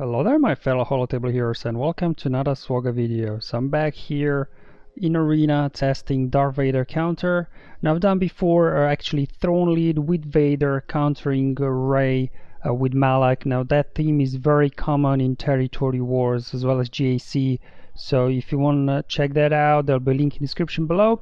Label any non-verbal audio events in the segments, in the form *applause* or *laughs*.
Hello there my fellow holotable heroes and welcome to another SWGOH video. So I'm back here in arena testing Darth Vader counter. Now I've done before uh, actually Thrawn Lead with Vader countering uh, Rey uh, with Malak. Now that theme is very common in Territory Wars as well as GAC. So if you want to check that out there'll be a link in the description below.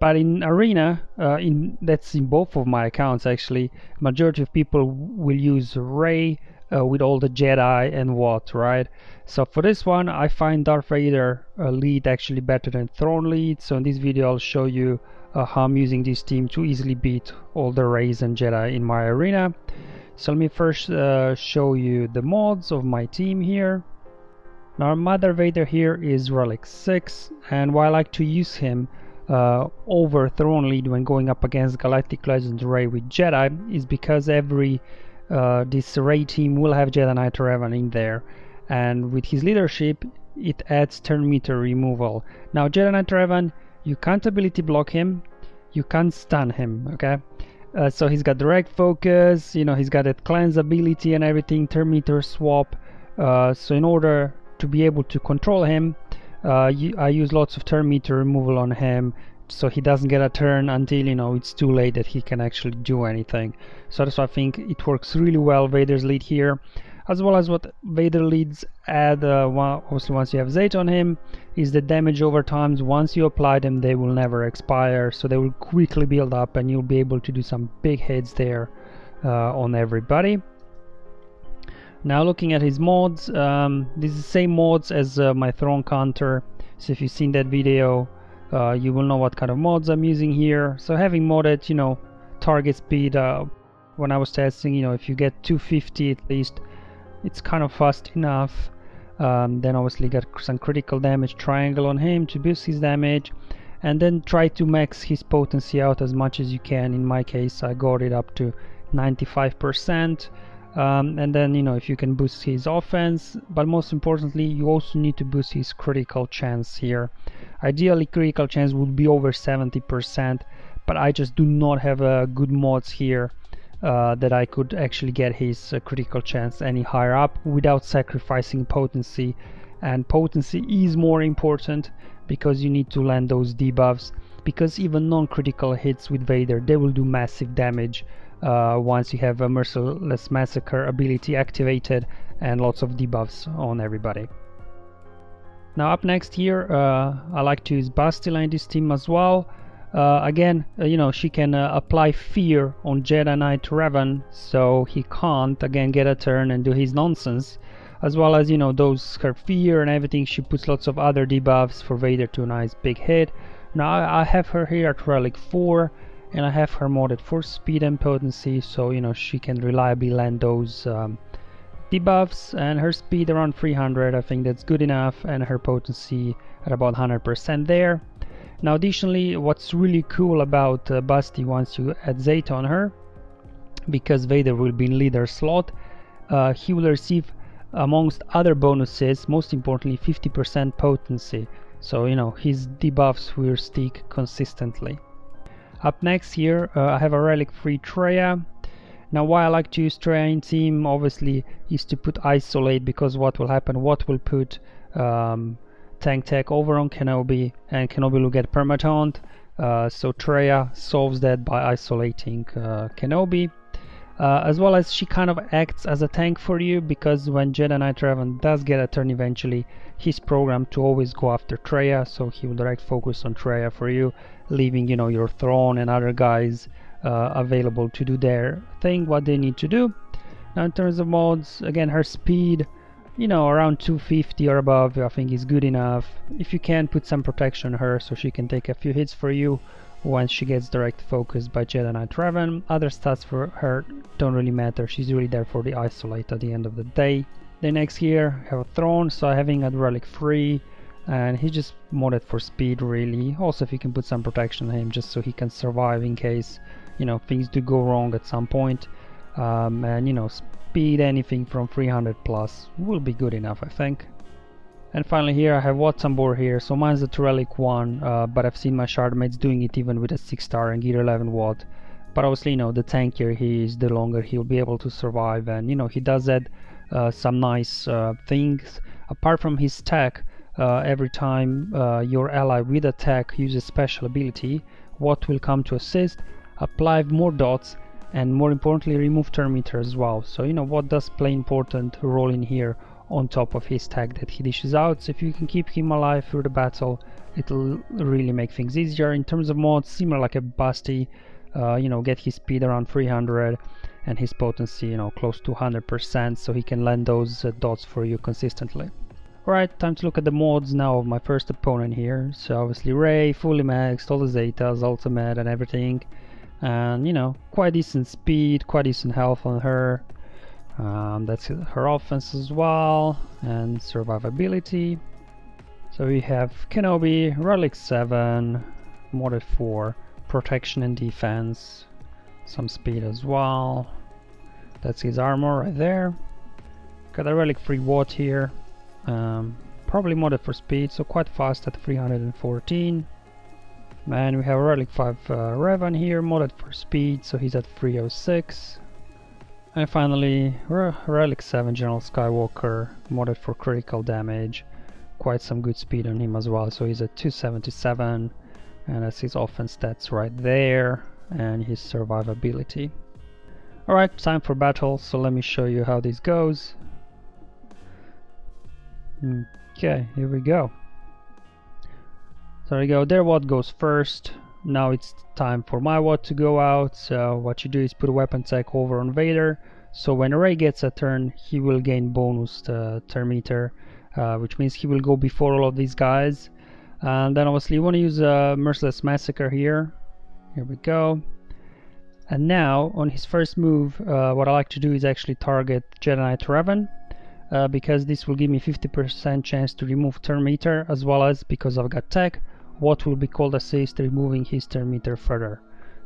But in arena, uh, in that's in both of my accounts actually, majority of people will use Rey uh, with all the Jedi and Wat, right? So for this one, I find Darth Vader uh, lead actually better than Thrawn lead. So in this video, I'll show you uh, how I'm using this team to easily beat all the Reys and Jedi in my arena. So let me first uh, show you the mods of my team here. Now Mother Vader here is Relic 6 and while I like to use him uh, over Throne Lead when going up against Galactic Legend Rey with Jedi is because every uh, this Rey team will have Jedi Knight Revan in there and with his leadership it adds turn meter removal. Now Jedi Knight Revan you can't ability block him, you can't stun him, okay? Uh, so he's got direct focus, you know, he's got that cleanse ability and everything, turn meter swap. Uh, so in order to be able to control him, uh, I use lots of turn meter removal on him so he doesn't get a turn until you know it's too late that he can actually do anything. So that's why I think it works really well Vader's lead here as well as what Vader leads add uh, obviously once you have Zeta on him is the damage over times once you apply them they will never expire. So they will quickly build up and you'll be able to do some big hits there uh, on everybody. Now looking at his mods um, this is the same mods as uh, my Thrawn counter so if you've seen that video uh, you will know what kind of mods I'm using here. So having modded you know target speed uh, when I was testing you know if you get 250 at least it's kind of fast enough. Um, then obviously get some critical damage triangle on him to boost his damage and then try to max his potency out as much as you can. In my case I got it up to 95% um, and then you know if you can boost his offense but most importantly you also need to boost his critical chance here. Ideally critical chance would be over 70% but I just do not have a uh, good mods here uh, that I could actually get his uh, critical chance any higher up without sacrificing potency. And potency is more important because you need to land those debuffs because even non-critical hits with Vader they will do massive damage uh, once you have a Merciless Massacre ability activated and lots of debuffs on everybody. Now up next here, uh, I like to use Bastila in this team as well. Uh, again, uh, you know, she can uh, apply fear on Jedi Knight Revan, so he can't again get a turn and do his nonsense. As well as, you know, those her fear and everything, she puts lots of other debuffs for Vader to a nice big hit. Now I have her here at Relic 4, and I have her modded for speed and potency so you know she can reliably land those um, debuffs. And her speed around 300 I think that's good enough. And her potency at about 100% there. Now additionally what's really cool about uh, Basti once you add Zeta on her because Vader will be in leader slot uh, he will receive amongst other bonuses most importantly 50% potency. So you know his debuffs will stick consistently up next here uh, I have a relic free Traya. Now why I like to use Traya in team obviously is to put isolate because what will happen, Wat will put um, tank tech over on Kenobi and Kenobi will get permataunt. Uh, so Traya solves that by isolating uh, Kenobi. Uh, as well as she kind of acts as a tank for you because when Jedi Knight Revan does get a turn eventually he's programmed to always go after Traya so he will direct focus on Traya for you leaving you know your Thrawn and other guys uh, available to do their thing what they need to do. Now in terms of mods again her speed you know around 250 or above I think is good enough. If you can put some protection on her so she can take a few hits for you once she gets direct focus by Jedi Knight Revan. Other stats for her don't really matter. She's really there for the isolate at the end of the day. Then next here have a Thrawn so having a relic free and he's just modded for speed really. Also if you can put some protection on him just so he can survive in case you know things do go wrong at some point. Um, and you know speed anything from 300 plus will be good enough I think and finally here I have Wat Tambor here so mine's the Turelic one uh, but I've seen my shardmates doing it even with a 6 star and gear 11 Wat but obviously you know the tankier he is the longer he'll be able to survive and you know he does add uh, some nice uh, things. Apart from his tech, uh, every time uh, your ally with attack uses special ability, Wat will come to assist, apply more dots, and more importantly remove turn as well. So you know Wat does play important role in here on top of his tag that he dishes out. So if you can keep him alive through the battle, it'll really make things easier. In terms of mods, similar like a Basti, uh, you know, get his speed around 300 and his potency, you know, close to 100%, so he can land those uh, dots for you consistently. Alright, time to look at the mods now of my first opponent here. So obviously Rey, fully maxed, all the Zetas, ultimate and everything. And, you know, quite decent speed, quite decent health on her. Um, that's her offense as well, and survivability. So we have Kenobi, Relic 7, modded 4, protection and defense, some speed as well. That's his armor right there. Got a Relic 3 Wat here, um, probably modded for speed, so quite fast at 314. And we have Relic 5 uh, Revan here, modded for speed, so he's at 306. And finally, Relic 7 General Skywalker, modded for critical damage. Quite some good speed on him as well, so he's at 277. And that's his offense stats right there, and his survivability. Alright, time for battle, so let me show you how this goes. Okay, here we go. So there we go, there Wat goes first now it's time for my Wat to go out so what you do is put a weapon tech over on Vader. So when Rey gets a turn he will gain bonus to turn meter uh, which means he will go before all of these guys. And then obviously you want to use a merciless massacre here. Here we go. And now on his first move uh, what I like to do is actually target Jedi Knight Revan uh, because this will give me 50% chance to remove turn meter as well as because I've got tech Wat will be called assist removing his turn meter further.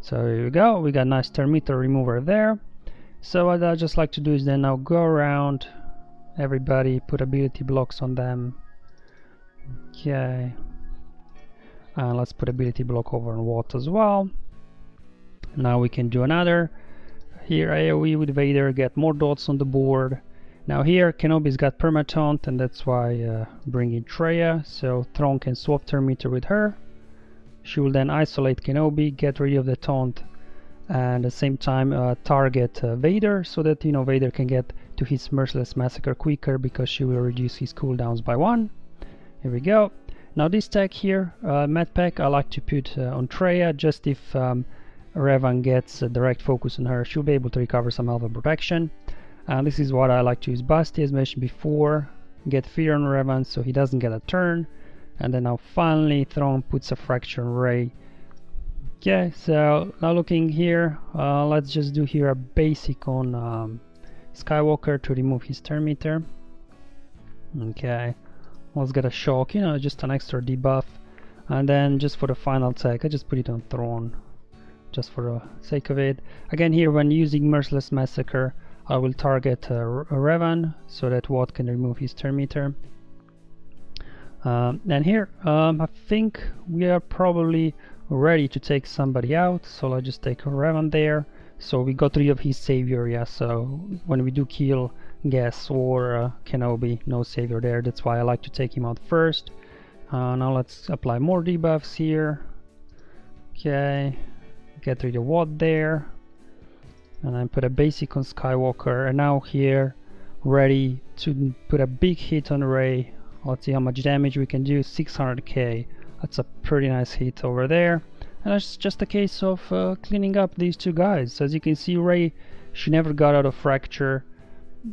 So here we go, we got nice turn meter remover there. So what I just like to do is then now go around everybody, put ability blocks on them. Okay. And let's put ability block over on Wat as well. Now we can do another. Here AoE with Vader, get more dots on the board. Now here Kenobi's got permataunt and that's why uh, bring in Traya, so Thrawn can swap meter with her. She will then isolate Kenobi, get rid of the taunt and at the same time uh, target uh, Vader so that you know Vader can get to his merciless massacre quicker because she will reduce his cooldowns by one. Here we go. Now this tech here, uh, pack, I like to put uh, on Traya just if um, Revan gets a direct focus on her, she'll be able to recover some and protection. And this is what I like to use Basti as mentioned before. Get fear on Revan so he doesn't get a turn. And then now finally Thrawn puts a fracture on Rey. Okay, so now looking here, uh, let's just do here a basic on um, Skywalker to remove his turn meter. Okay, let's get a shock, you know, just an extra debuff. And then just for the final tech, I just put it on Thrawn, just for the sake of it. Again here, when using Merciless Massacre, I will target uh, Revan so that Wat can remove his meter. Um, and here um, I think we are probably ready to take somebody out so let's just take Revan there. So we got rid of his savior yeah so when we do kill Gas or uh, Kenobi no savior there that's why I like to take him out first. Uh, now let's apply more debuffs here. Okay get rid of Wat there and then put a basic on Skywalker. And now here ready to put a big hit on Rey let's see how much damage we can do. 600k that's a pretty nice hit over there. And it's just a case of uh, cleaning up these two guys. As you can see Rey she never got out of fracture.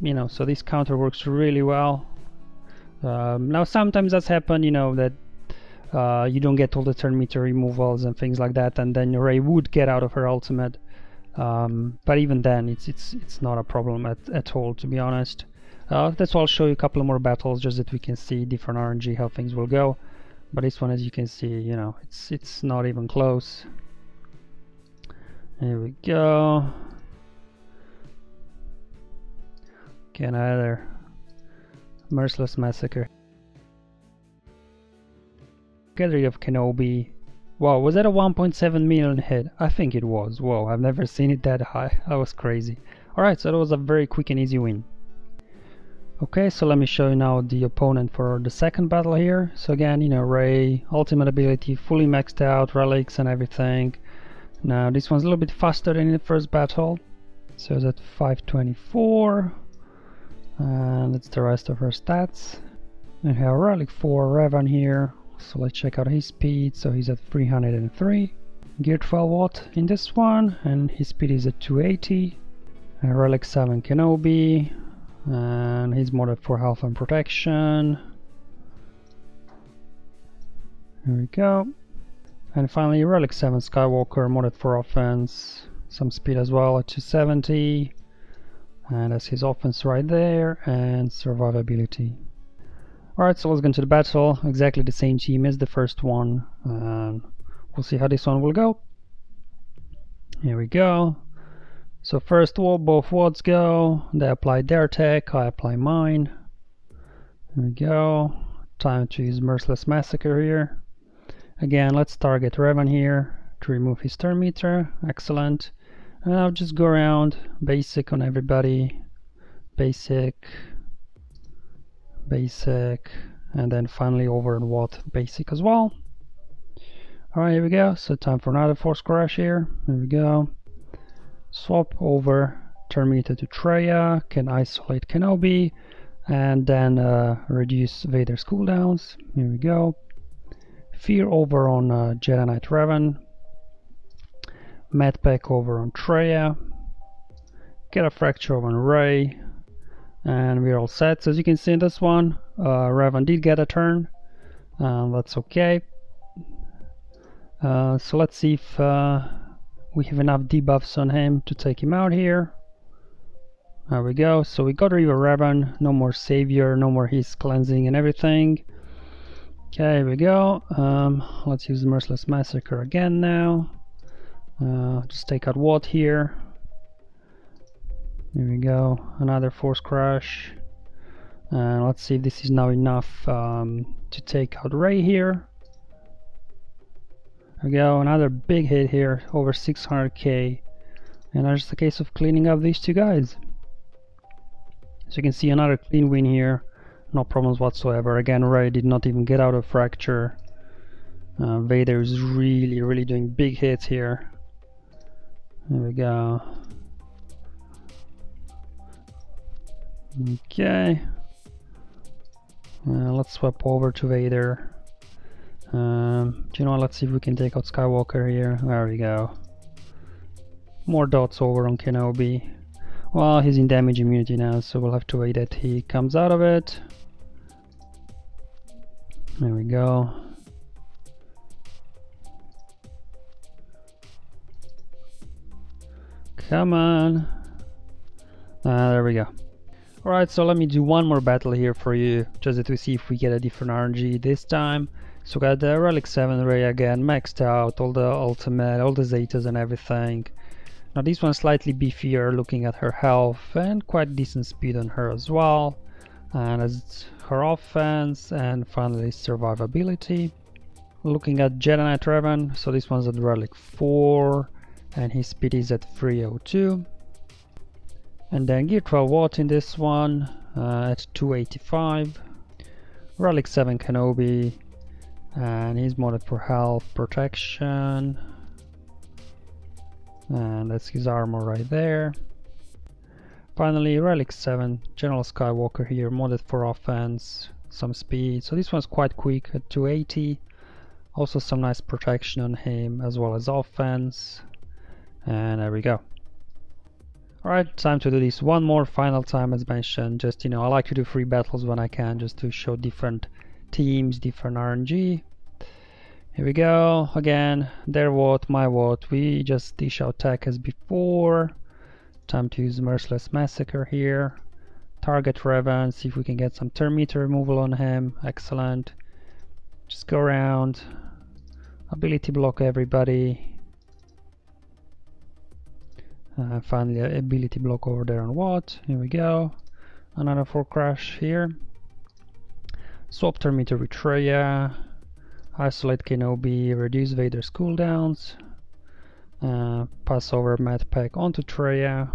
You know so this counter works really well. Um, now sometimes that's happened you know that uh, you don't get all the turn meter removals and things like that and then Rey would get out of her ultimate um, but even then it's it's it's not a problem at, at all to be honest. Uh, that's why I'll show you a couple more battles just that we can see different RNG how things will go. But this one as you can see you know it's it's not even close. Here we go. Okay another merciless massacre. Rid of Kenobi Wow, was that a 1.7 million hit? I think it was. Wow, I've never seen it that high. *laughs* That was crazy. Alright, so that was a very quick and easy win. Okay, so let me show you now the opponent for the second battle here. So again, you know, Rey, ultimate ability, fully maxed out, relics and everything. Now this one's a little bit faster than in the first battle. So it's at 524. And uh, it's the rest of her stats. And have relic 4 Revan here. So let's check out his speed. So he's at 303. Gear 12 Wat in this one, and his speed is at 280. And relic 7 Kenobi, and he's modded for health and protection here we go and finally relic 7 skywalker modded for offense some speed as well at 270 and that's his offense right there and survivability alright so let's go into the battle exactly the same team as the first one and we'll see how this one will go here we go so first of all, both Wats go, they apply their tech, I apply mine. Here we go. Time to use Merciless Massacre here. Again, let's target Revan here to remove his turn meter. Excellent. And I'll just go around, basic on everybody. Basic, basic, and then finally over in Wat basic as well. Alright, here we go. So time for another force crash here. Here we go swap over turn meter to Traya, can isolate Kenobi, and then uh, reduce Vader's cooldowns. Here we go. Fear over on uh, Jedi Knight Revan. Pack over on Traya. Get a fracture over on Rey. And we're all set. So as you can see in this one, uh, did get a turn. Uh, that's okay. Uh, so let's see if uh, we have enough debuffs on him to take him out here. There we go. So we got rid of Revan, no more Savior, no more his cleansing and everything. Okay, here we go. Um, let's use the Merciless Massacre again now. Uh, just take out Wat here. Here we go. Another Force Crash. And let's see if this is now enough um, to take out Rey here. There we go, another big hit here, over 600k. And that's just a case of cleaning up these two guys. So you can see another clean win here, no problems whatsoever. Again, Rey did not even get out of fracture. Uh, Vader is really, really doing big hits here. There we go. Okay. Uh, let's swap over to Vader. Um, you know let's see if we can take out Skywalker here. There we go. More dots over on Kenobi. Well, he's in damage immunity now, so we'll have to wait that he comes out of it. There we go. Come on. Ah, there we go. Alright, so let me do one more battle here for you, just to see if we get a different RNG this time. So got the Relic 7 Rey again, maxed out, all the ultimate, all the Zetas and everything. Now this one's slightly beefier looking at her health and quite decent speed on her as well. And as her offense and finally survivability. Looking at Jedi Knight so this one's at Relic 4 and his speed is at 302. And then Gear 12 Wat in this one uh, at 285. Relic 7 Kenobi and he's modded for health protection. And that's his armor right there. Finally relic 7 general skywalker here modded for offense some speed. So this one's quite quick at 280 also some nice protection on him as well as offense. And there we go Alright, time to do this one more final time as mentioned. Just, you know, I like to do free battles when I can just to show different teams, different RNG. Here we go, again, their Wat, my Wat, we just dish out tech as before. Time to use Merciless Massacre here. Target Revan, see if we can get some turn meter removal on him, excellent. Just go around, ability block everybody. Uh, finally, ability block over there on Wat, here we go. Another Force Crash here. Swap meter with Traya. Isolate Kenobi, reduce Vader's cooldowns, uh, pass over Med Pack onto Traya,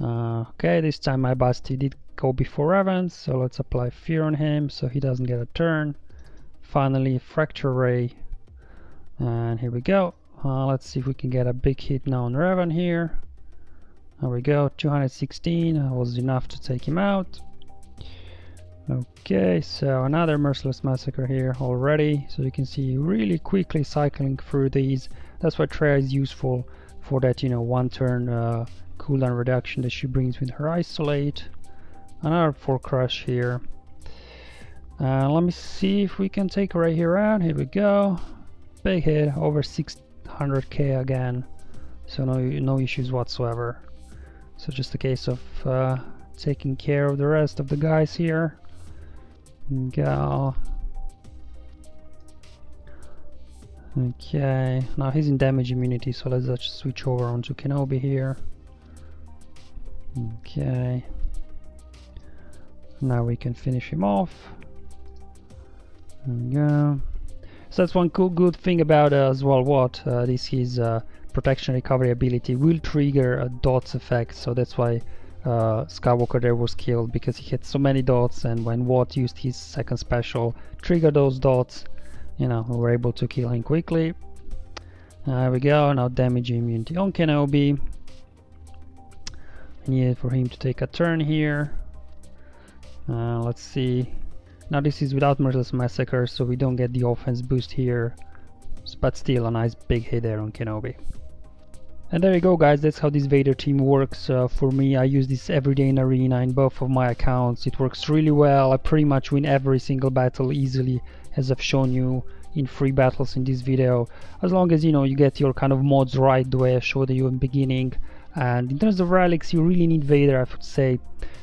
Uh, okay, this time my Basti did go before Evans, so let's apply fear on him so he doesn't get a turn. Finally, Fracture Rey. And here we go. Uh, let's see if we can get a big hit now on Revan here. There we go, 216 was enough to take him out. Okay, so another Merciless Massacre here already. So you can see really quickly cycling through these. That's why Traya is useful for that, you know, one turn uh, cooldown reduction that she brings with her Isolate. Another Force Crash here. Uh, let me see if we can take right here out. Here we go. Big hit, over 600k again. So no, no issues whatsoever. So just a case of uh, taking care of the rest of the guys here. Go. Okay, now he's in damage immunity, so let's just switch over onto Kenobi here. Okay. Now we can finish him off. There we go. So that's one cool good thing about uh, as well Wat uh, this is uh, protection recovery ability will trigger a dots effect. So that's why uh, Skywalker there was killed because he had so many dots and when Wat used his second special trigger those dots you know we were able to kill him quickly. There we go now damage immunity on Kenobi. I needed for him to take a turn here. Uh, let's see now this is without Merciless Massacre so we don't get the offense boost here but still a nice big hit there on Kenobi and there you go guys, that's how this Vader team works uh, for me. I use this every day in Arena in both of my accounts. It works really well. I pretty much win every single battle easily as I've shown you in free battles in this video. As long as you know you get your kind of mods right the way I showed you in beginning. And in terms of relics, you really need Vader, I would say,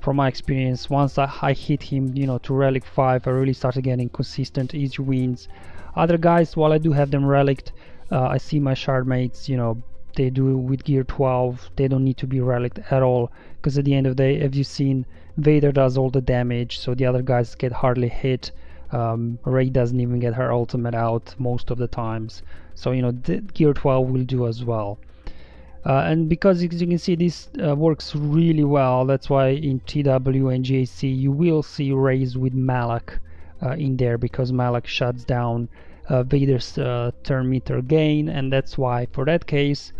from my experience. Once I, I hit him, you know, to relic 5, I really started getting consistent, easy wins. Other guys, while I do have them relicked, uh, I see my shard mates, you know, they do with gear 12 they don't need to be relic at all because at the end of the day if you've seen Vader does all the damage so the other guys get hardly hit um, Rey doesn't even get her ultimate out most of the times so you know gear 12 will do as well uh, and because as you can see this uh, works really well that's why in TW and GAC you will see Reys with Malak uh, in there because Malak shuts down uh, Vader's uh, turn meter gain and that's why for that case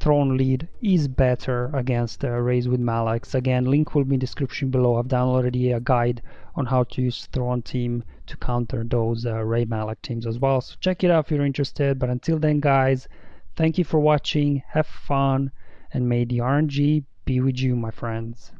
Thrawn lead is better against uh, Reys with Malaks. Again, link will be in the description below. I've downloaded a guide on how to use Thrawn team to counter those uh, Rey Malak teams as well. So check it out if you're interested. But until then, guys, thank you for watching. Have fun, and may the RNG be with you, my friends.